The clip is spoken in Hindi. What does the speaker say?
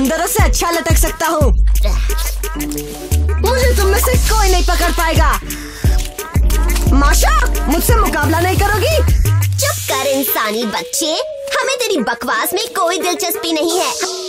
बंदरों से अच्छा लटक सकता हूँ। मुझे तुम में से कोई नहीं पकड़ पाएगा। माशा, मुझसे मुकाबला नहीं करोगी। चुप कर, इंसानी बच्चे। हमें तेरी बकवास में कोई दिलचस्पी नहीं है।